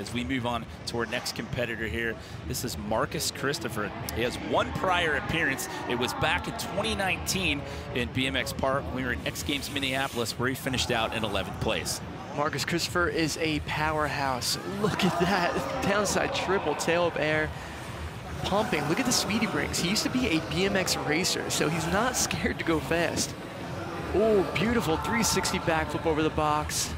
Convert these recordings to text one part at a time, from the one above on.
as we move on to our next competitor here. This is Marcus Christopher. He has one prior appearance. It was back in 2019 in BMX Park. We were at X Games Minneapolis where he finished out in 11th place. Marcus Christopher is a powerhouse. Look at that downside triple tailwhip air pumping. Look at the speed he brings. He used to be a BMX racer, so he's not scared to go fast. Oh, beautiful 360 backflip over the box.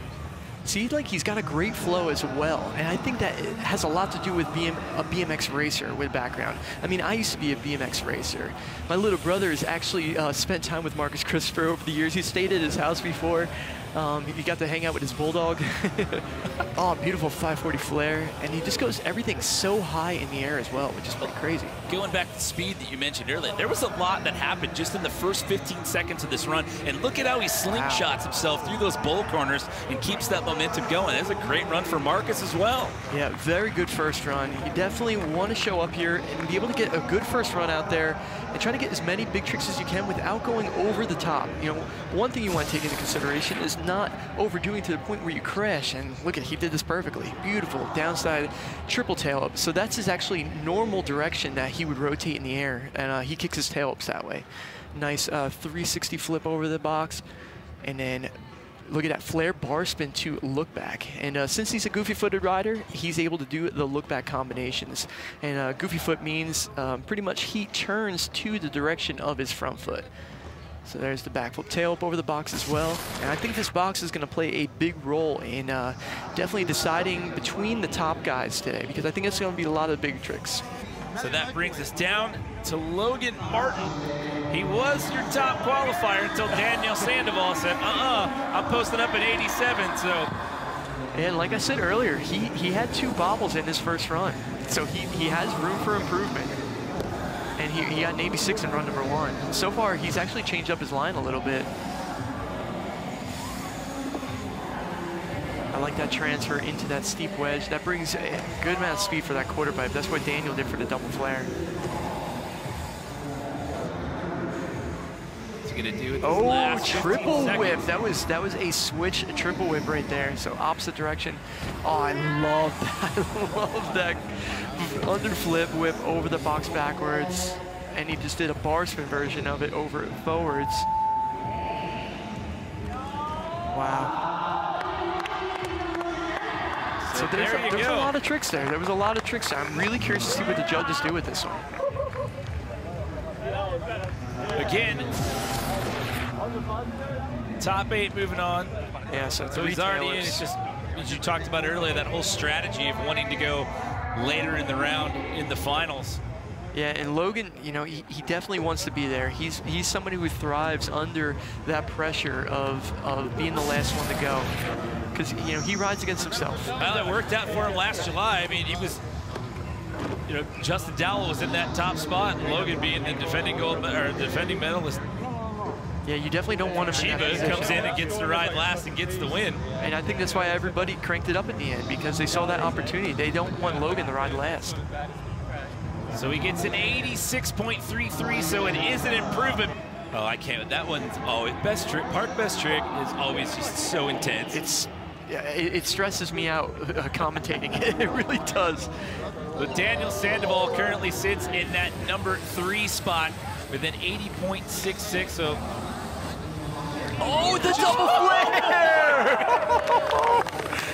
See, like he's got a great flow as well, and I think that has a lot to do with being a BMX racer with background. I mean, I used to be a BMX racer. My little brother has actually uh, spent time with Marcus Christopher over the years. He stayed at his house before. Um, he got to hang out with his bulldog. oh, beautiful 540 flair, and he just goes everything so high in the air as well, which is pretty crazy. Going back to speed that you mentioned earlier, there was a lot that happened just in the first 15 seconds of this run, and look at how he slingshots wow. himself through those bull corners and keeps that momentum going. That's a great run for Marcus as well. Yeah, very good first run. You definitely want to show up here and be able to get a good first run out there and try to get as many big tricks as you can without going over the top. You know, one thing you want to take into consideration is not overdoing to the point where you crash. And look at, he did this perfectly. Beautiful downside triple tailwhip. So that's his actually normal direction that he would rotate in the air. And uh, he kicks his tailwhips that way. Nice uh, 360 flip over the box. And then look at that flair bar spin to look back. And uh, since he's a goofy footed rider, he's able to do the look back combinations. And uh, goofy foot means um, pretty much he turns to the direction of his front foot. So there's the backflip tailwhip over the box as well. And I think this box is going to play a big role in uh, definitely deciding between the top guys today because I think it's going to be a lot of big tricks. So that brings us down to Logan Martin. He was your top qualifier until Daniel Sandoval said, uh-uh, I'm posting up at 87, so. And like I said earlier, he, he had two bobbles in his first run. So he, he has room for improvement. And he, he got an 86 in run number one. So far, he's actually changed up his line a little bit. I like that transfer into that steep wedge. That brings a good amount of speed for that quarter pipe. That's what Daniel did for the double flair. He gonna do Oh, triple whip. That was that was a switch a triple whip right there. So opposite direction. Oh, I love that. I love that under flip whip over the box backwards. And he just did a bar spin version of it over forwards. Wow. So there's, there a, there's a lot of tricks there. There was a lot of tricks there. I'm really curious to see what the judges do with this one. Again, top eight moving on. Yeah, so, so he's already in. It's just, as you talked about earlier, that whole strategy of wanting to go later in the round in the finals. Yeah, and Logan, you know, he, he definitely wants to be there. He's he's somebody who thrives under that pressure of, of being the last one to go because you know he rides against himself. Well, it worked out for him last July. I mean, he was, you know, Justin Dowd was in that top spot, and Logan being the defending gold or defending medalist. Yeah, you definitely don't want to. Chiba in comes in and gets the ride last and gets the win. And I think that's why everybody cranked it up at the end because they saw that opportunity. They don't want Logan to ride last. So he gets an 86.33, so it is an improvement. Oh, I can't. That one's always best trick. Park best trick is always just so intense. It's yeah, it, it stresses me out uh, commentating. it really does. But Daniel Sandoval currently sits in that number three spot with an 80.66. So Oh, the double flair!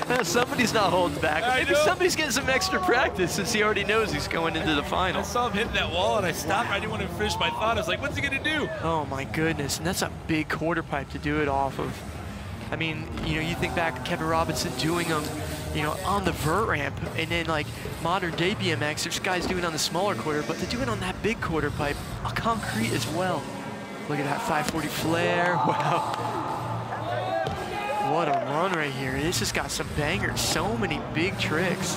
now, somebody's not holding back. Maybe somebody's getting some extra practice since he already knows he's going into the final. I saw him hitting that wall and I stopped. I didn't want to finish my thought. I was like, what's he going to do? Oh, my goodness. And that's a big quarter pipe to do it off of. I mean, you know, you think back to Kevin Robinson doing them, you know, on the vert ramp, and then like modern day BMX, there's guys doing it on the smaller quarter, but to do it on that big quarter pipe, a concrete as well. Look at that 540 flair. Wow. What a run right here. This has got some bangers. So many big tricks.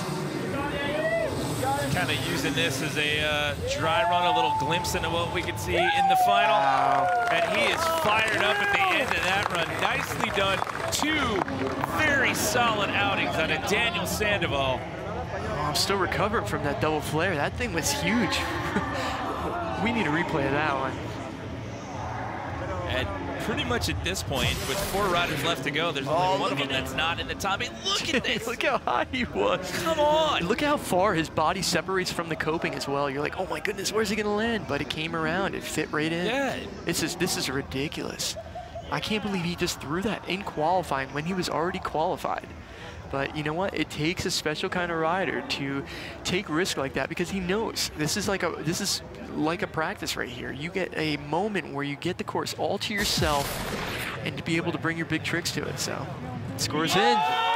Kind of using this as a uh, dry run, a little glimpse into what we can see in the final. Wow. And he is fired up at the end of that run. Nicely done. Two very solid outings out of Daniel Sandoval. Oh, I'm still recovering from that double flair. That thing was huge. we need a replay of that one. And pretty much at this point, with four riders left to go, there's only Oh, one of them that's not in the top eight. Look at this. Look how high he was. Come on. Look how far his body separates from the coping as well. You're like, oh my goodness, where's he gonna land? But it came around, it fit right in. Yeah. This is this is ridiculous. I can't believe he just threw that in qualifying when he was already qualified. But you know what? It takes a special kind of rider to take risk like that because he knows this is like a this is like a practice right here. You get a moment where you get the course all to yourself and to be able to bring your big tricks to it. So, scores in.